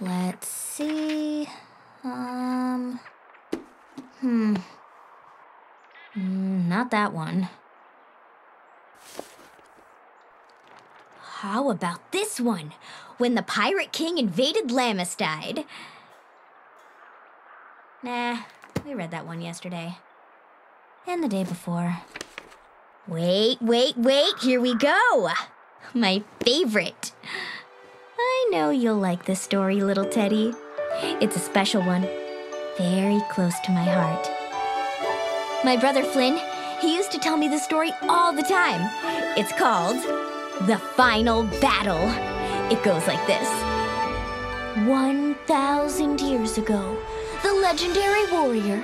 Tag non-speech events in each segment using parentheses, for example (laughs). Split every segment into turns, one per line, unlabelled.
Let's see. Um. Hmm. Mm, not that one. How about this one? When the Pirate King invaded Lamistide. Nah, we read that one yesterday. And the day before. Wait, wait, wait, here we go! My favorite. I know you'll like this story, little Teddy. It's a special one, very close to my heart. My brother Flynn, he used to tell me this story all the time. It's called The Final Battle. It goes like this 1,000 years ago, the legendary warrior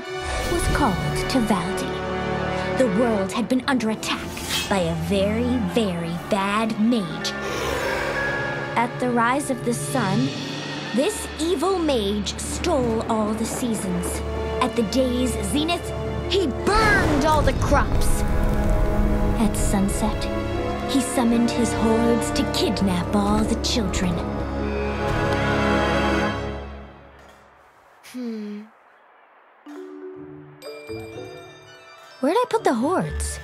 was called to Valdi. The world had been under attack by a very, very bad mage. At the rise of the sun, this evil mage stole all the seasons. At the day's zenith, he burned all the crops. At sunset, he summoned his hordes to kidnap all the children. Hmm. Where'd I put the hordes?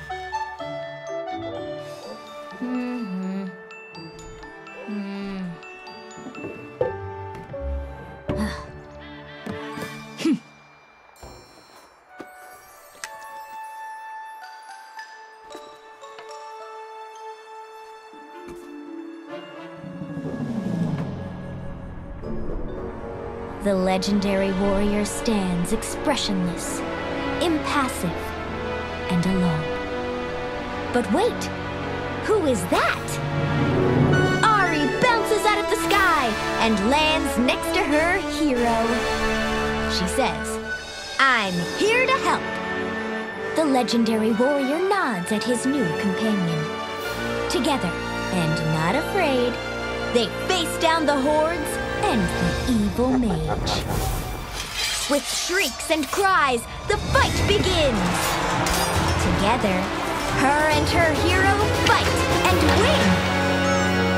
The legendary warrior stands expressionless, impassive, and alone. But wait! Who is that? Ary bounces out of the sky and lands next to her hero. She says, I'm here to help. The legendary warrior nods at his new companion. Together, and not afraid, they face down the hordes and evil mage. With shrieks and cries, the fight begins. Together, her and her hero fight and win.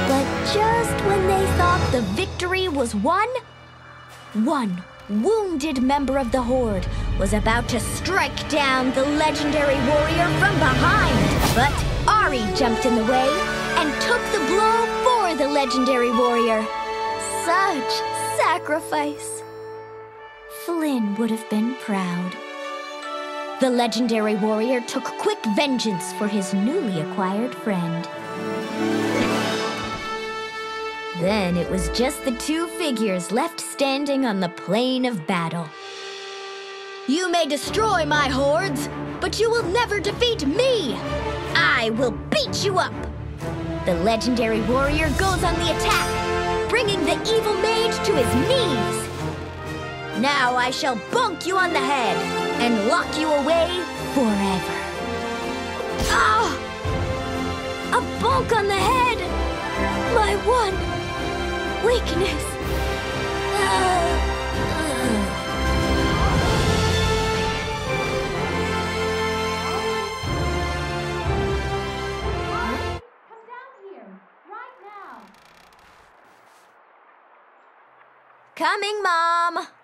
But just when they thought the victory was won, one wounded member of the horde was about to strike down the legendary warrior from behind. But Ary jumped in the way and took the blow for the legendary warrior. Such sacrifice. Flynn would have been proud. The legendary warrior took quick vengeance for his newly acquired friend. Then it was just the two figures left standing on the plain of battle. You may destroy my hordes, but you will never defeat me! I will beat you up! The legendary warrior goes on the attack, bringing the evil mage to his knees. Now I shall bonk you on the head and lock you away forever. Ah! A bonk on the head! My one weakness. Coming, Mom!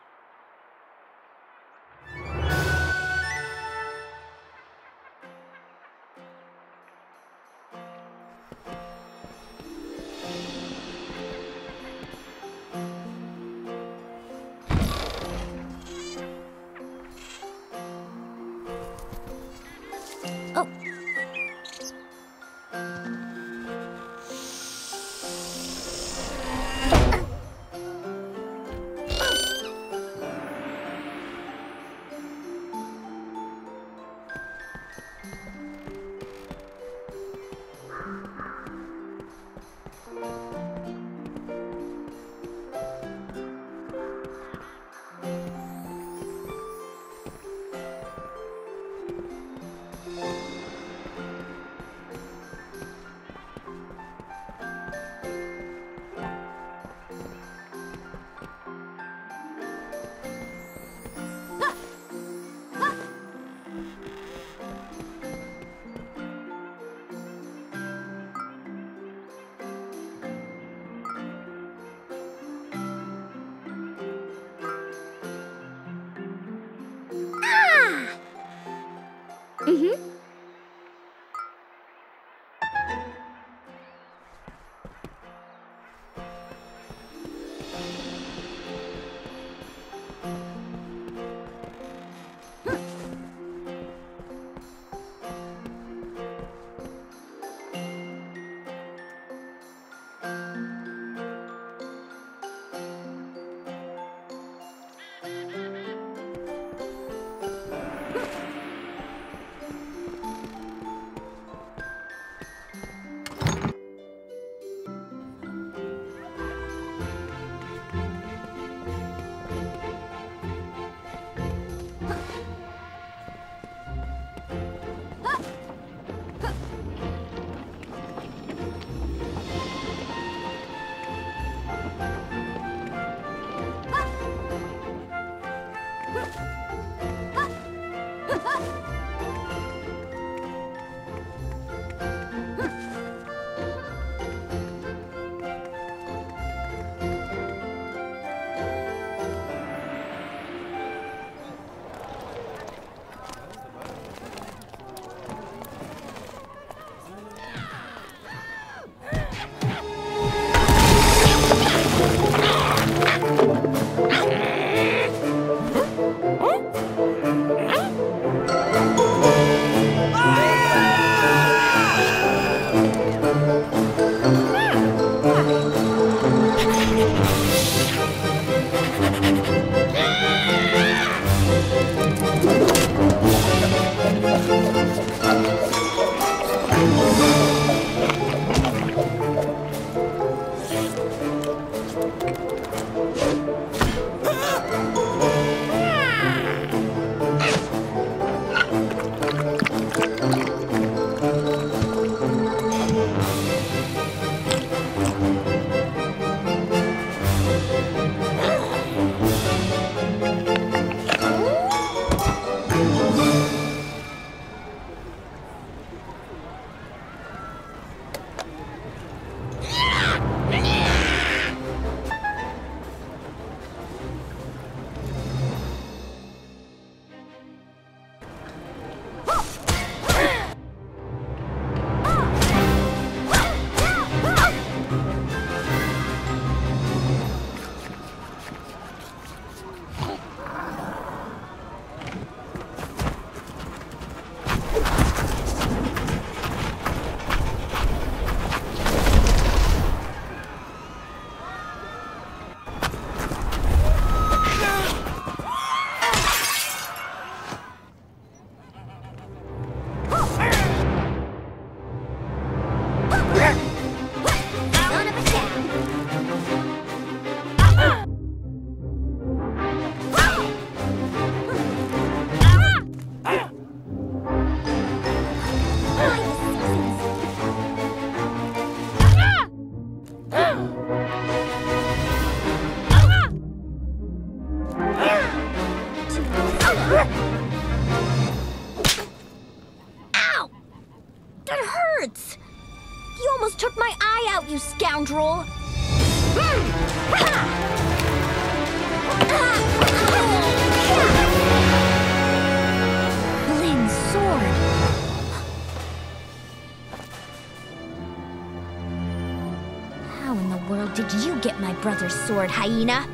My brother's sword, hyena?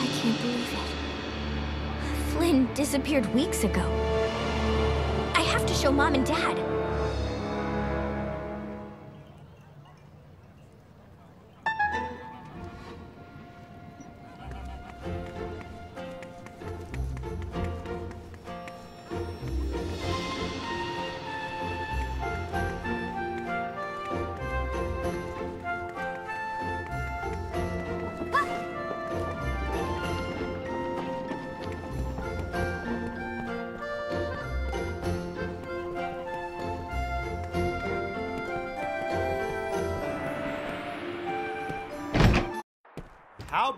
I can't believe it. Flynn disappeared weeks ago. I have to show Mom and Dad.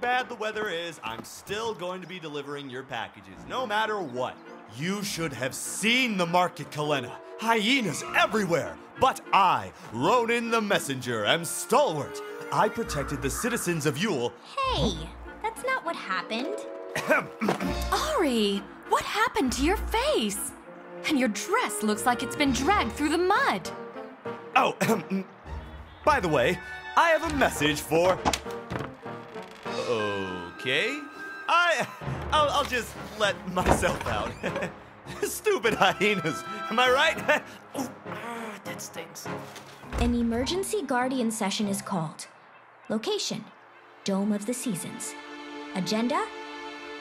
Bad the weather is, I'm still going to be delivering your packages, no matter what. You should have seen the market, Kalena. Hyenas everywhere. But I, Ronan the Messenger, am stalwart. I protected the citizens of Yule.
Hey, that's not what happened. (coughs)
Ary, what happened to your face? And your dress looks like it's been dragged through the mud.
Oh, (coughs) by the way, I have a message for. Okay. I. I'll, I'll just let myself out. (laughs) Stupid hyenas. Am I right? Ooh, (laughs) ah, that stinks.
An emergency guardian session is called. Location Dome of the Seasons. Agenda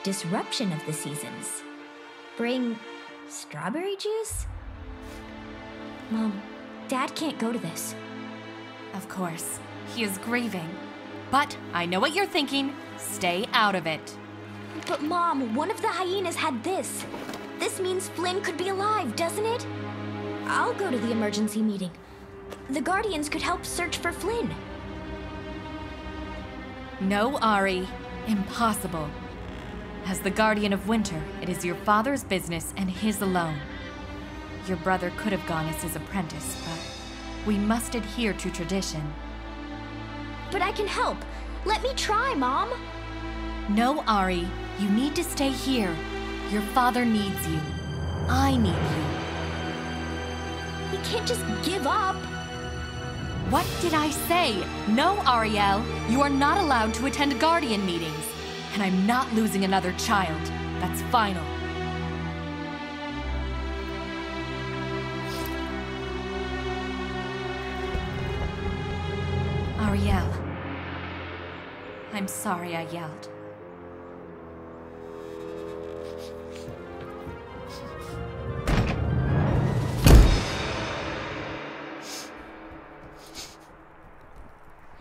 Disruption of the Seasons. Bring strawberry juice? Mom, Dad can't go to this.
Of course, he is grieving. But I know what you're thinking. Stay out of it.
But, Mom, one of the hyenas had this. This means Flynn could be alive, doesn't it? I'll go to the emergency meeting. The Guardians could help search for Flynn.
No, Ary. Impossible. As the Guardian of Winter, it is your father's business and his alone. Your brother could have gone as his apprentice, but we must adhere to tradition.
But I can help. Let me try, Mom.
No, Ary. You need to stay here. Your father needs you. I need you.
We can't just give up.
What did I say? No, Aryelle. You are not allowed to attend Guardian meetings. And I'm not losing another child. That's final. Aryelle. I'm sorry I yelled.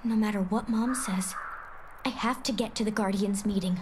No matter what Mom says, I have to get to the Guardians' meeting.